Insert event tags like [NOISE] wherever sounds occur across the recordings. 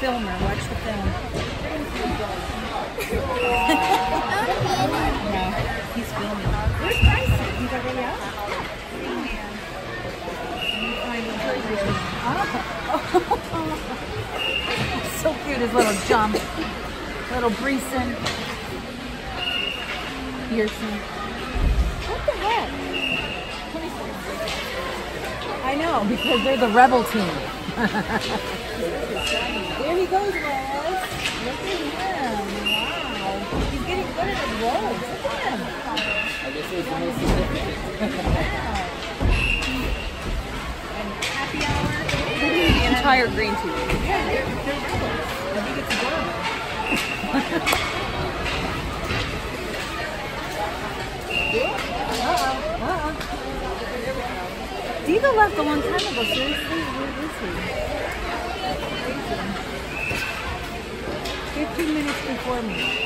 filmer. Watch the film. no, he's filming. Where's Bryson? He's already out? Oh. [LAUGHS] so cute, his little jump. Little Breeson. Pearson. What the heck? I know, because they're the rebel team. There he goes, Wes. Look at him. Wow. He's getting good at his rolls. Look at him. I guess it's the most significant. And happy hour. The entire green tea. Yeah, they're, they're rebels. I think it's adorable. Miami.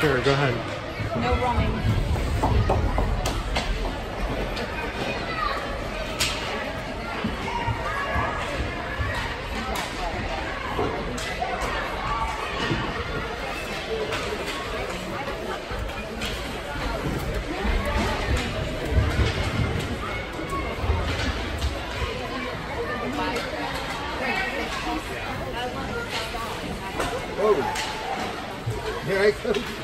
Sure, go ahead. No running. Oh, here I go.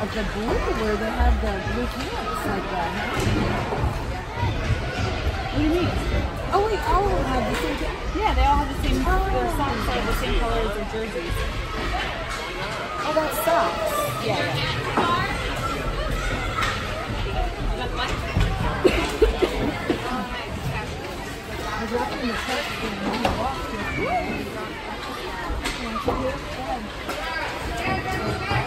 Of the blue where they have the blue pants like that. What do you mean? Oh wait, all of them have the same. Yeah, they all have the same. Their socks are the same color as their jerseys. Oh, that sucks. Yeah. I was walking the church and I walked here. Yeah,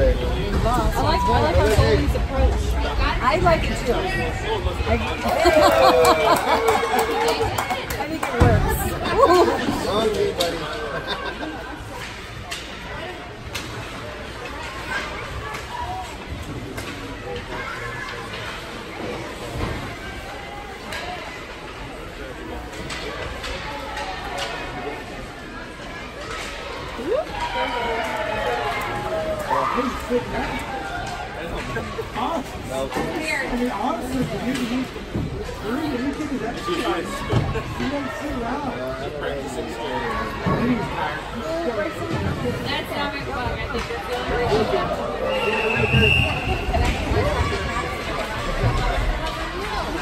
I like, I like our Foley's approach. I like it too. I, [LAUGHS] I think it works. He's practicing skating. That's how I'm going. I think you're doing really good.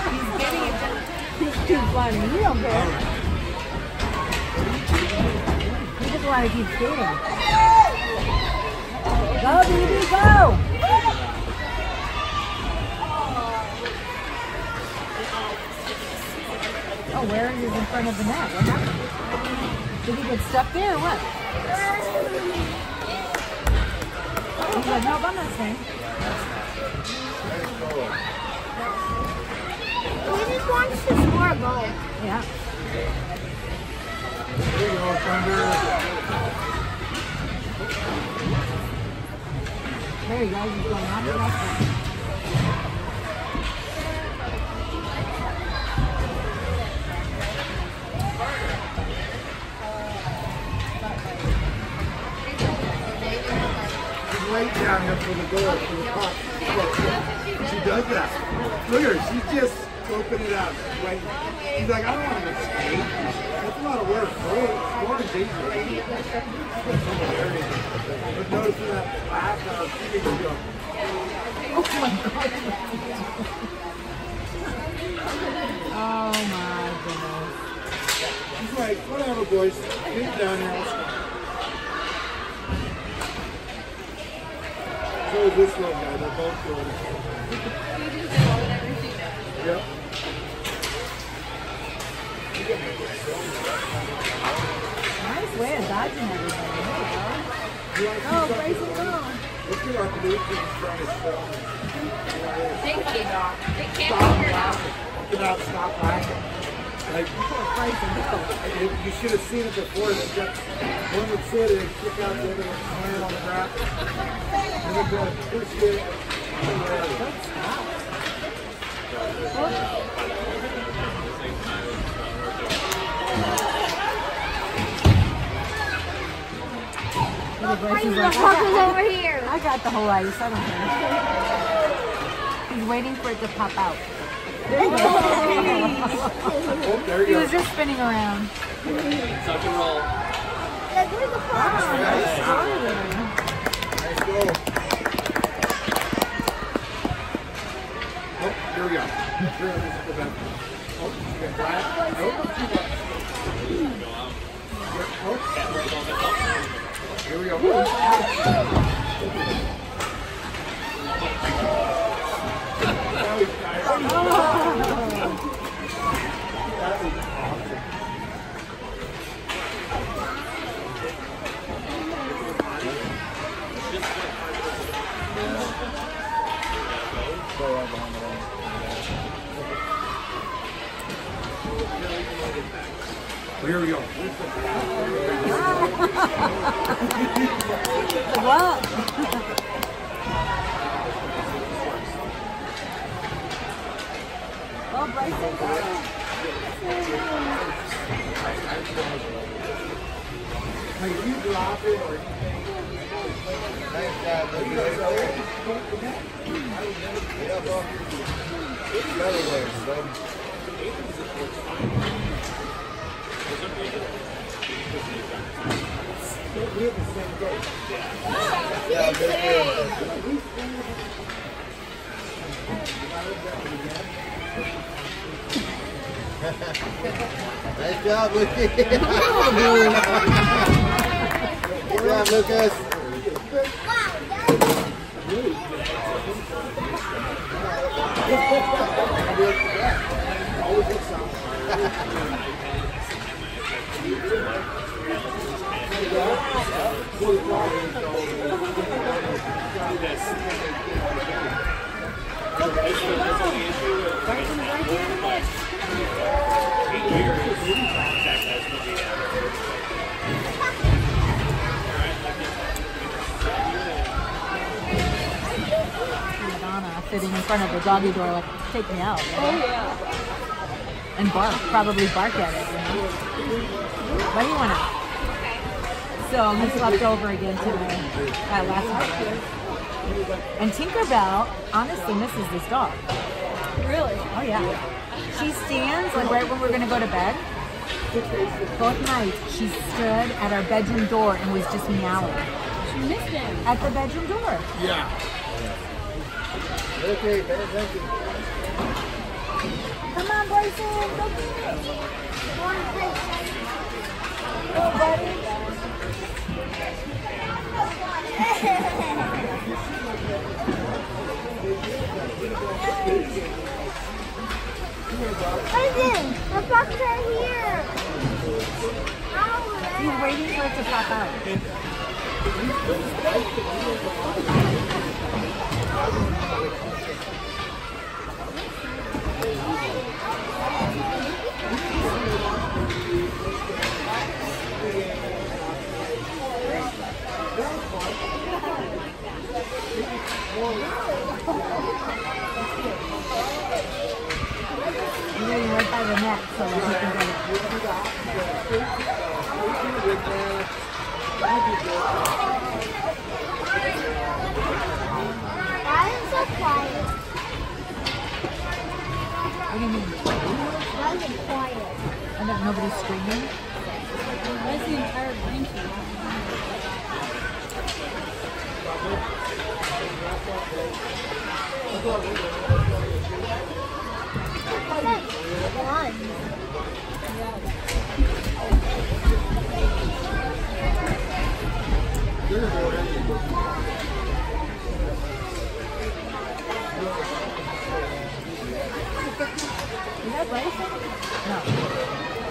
He's getting it. He's too funny. You don't care. He just want to keep skating. Go, baby, go! Oh, where is in front of the net? What happened? Did he get stuck there or what? Oh, He's like, no, I'm not staying. He just wants to score a goal. Yeah. Here you go, Thunder. There you go. One. Down here for the door. She does that. Look at her, she's just opening it up. Like, she's like, I don't want to escape. That's a lot of work. Go, go on a date with me. But noticing that laugh, uh, she can go. Oh my goodness. She's like, whatever, boys. Get down here. Let's go. [LAUGHS] So is this little guy. They're both doing it. Yep. Get our blue thing trying to show. Thank you. They can't Stop figure it out. laughing. Get out, stop laughing. Like, Bryson, go. you you should have seen it before. They got, one would sit and kick out the other one, slam on the ground. And then go push it. Little Brayson's The like, puck is over here? I got the whole ice. I don't care. He's waiting for it to pop out. There you go. Oh, there he you was go. just spinning around. Suck and roll. Like, where's the puck? Nice try. Nice go. Oh, here we go. Here, let's oh, oh. oh. go back. Oh, you got black. Nope. Oh. Here we go. If you. We have the same big nice job, Lucas. Good job, Lucas. Madonna sitting in front of the doggy door, like, take me out. Oh, yeah. And bark, probably bark at it, you know? What do you want to? So he slept over again today, uh, last night. And Tinkerbell honestly misses this dog. Really? Oh, yeah. She stands, like, right when we're going to go to bed. Both nights, she stood at our bedroom door and was just meowing. She missed him. At the bedroom door. Yeah. Okay, pay attention. Come on, Bryson, go get it. Go, buddy. Listen, the puck's right here. He's waiting for it to pop out. You're getting right by the neck so that he can get it. What do you mean? Why is it quiet? And that nobody's screaming? Why the entire green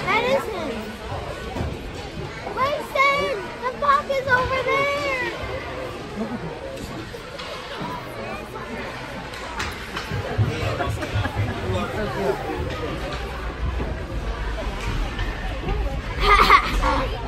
that is him. Winston, the puck is over there.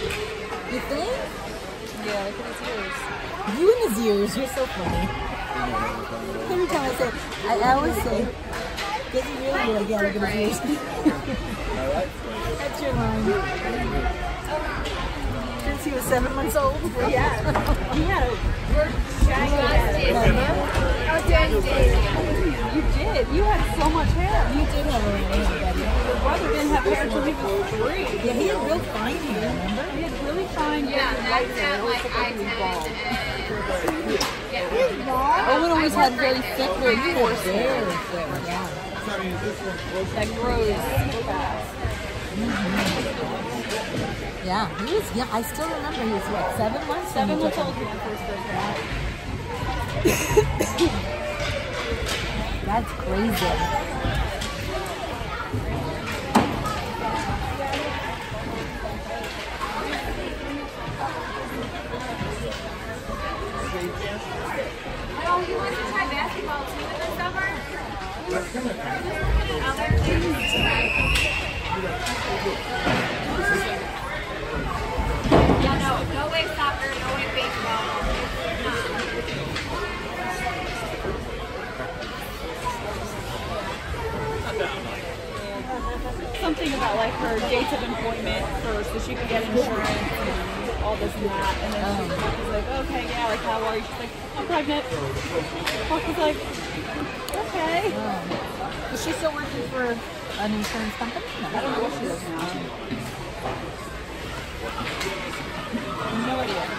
You think? Yeah, look at his ears. You and his ears, you're so funny. Every time I say, I, I always say, does he really? Like, yeah, look at his ears. [LAUGHS] That's your line. Since he was seven months old? [LAUGHS] Yeah. he had a You did. You had so much hair. You did have a ring, buddy. Your brother didn't have hair until he was three. Yeah, he had real fine hair, remember? He had really fine yeah, light hair. It always looked like he was bald. Owen always had very thick hair. You wore Very hair thick, yeah. So, I mean, is this one close? that grows so fast. Mm-hmm. Yeah, he was young. I still remember he was what, seven months? Seven months old when I first started hair. [COUGHS] That's crazy. Oh, he wants to try basketball too in the summer? Yeah, no, no way soccer, no way baseball. Um, something about like her dates of employment first, so she could get insurance and all this and that. And then she was like, okay, yeah, like how are you? She's like, I'm pregnant. Fuck was like, okay. Um, is she still working for an insurance company? I don't know what she does now. No idea.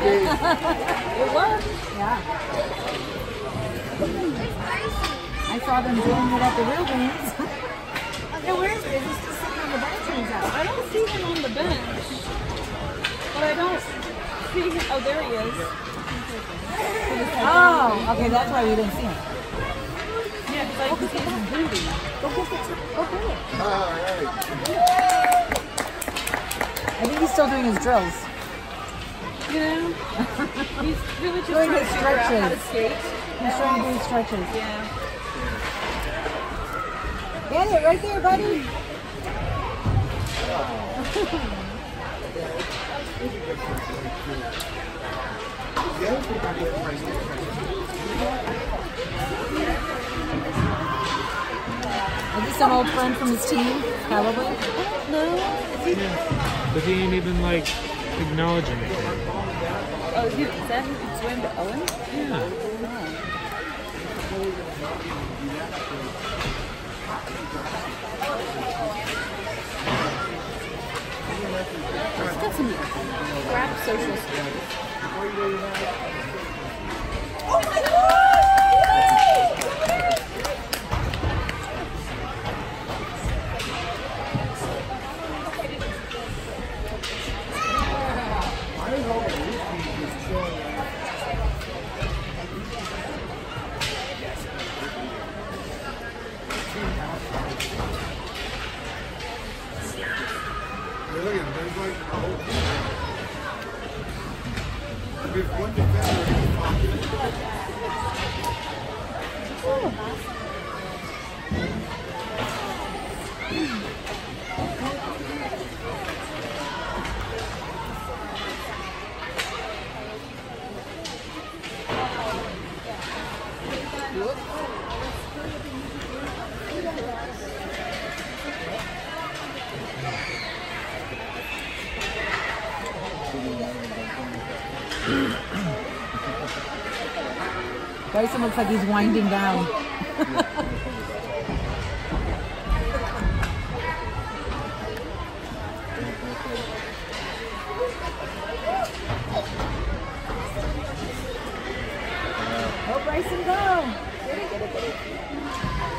It worked. Yeah. I saw them doing it at the real games. okay, where is it? He's just sitting on the bench? I don't see him on the bench. But I don't see him. Oh, there he is. Oh, okay, that's why we didn't see him. Yeah, because I can see his booty. Go get the go get it. All right. I think he's still doing his drills. You know? [LAUGHS] He's really just Doing trying to his figure out how to skate. He's trying to do his stretches. Yeah. Get it right there, buddy. [LAUGHS] Is this some old friend from his team? Probably. No. But he ain't even like acknowledging it. Oh, is, he, is that who could swim to Owen? Yeah. Oh, He's got some crap social skills. Oh my god! Bryson looks like he's winding down. Go, Bryson, go! Get it, get it, get it.